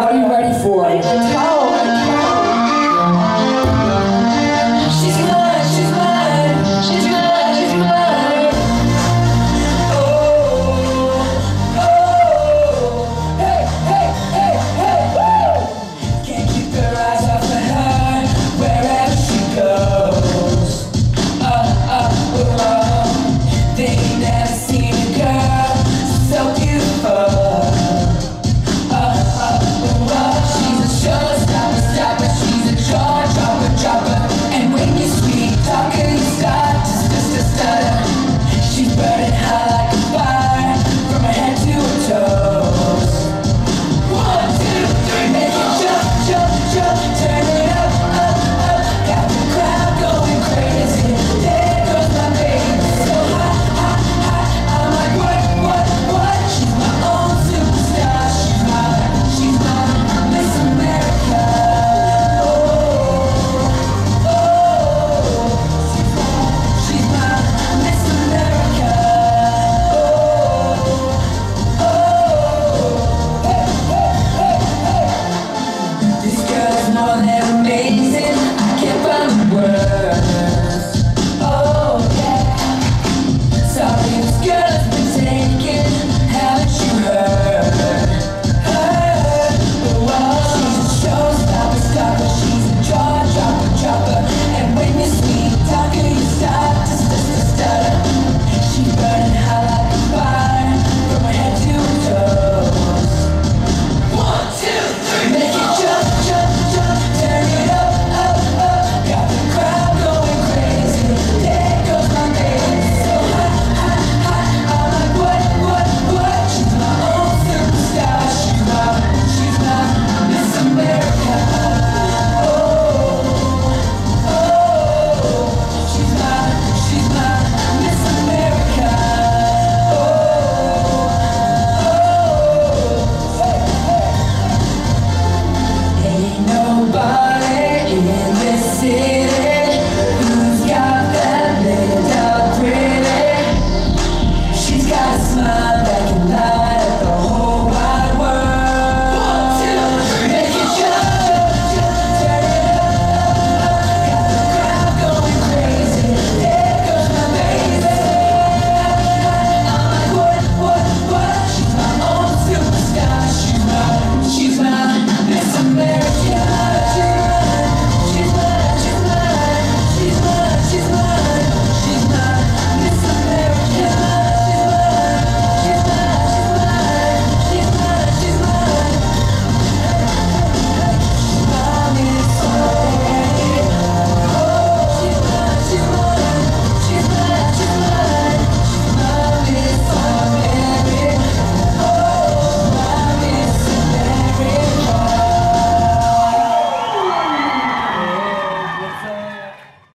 What are you ready for? word.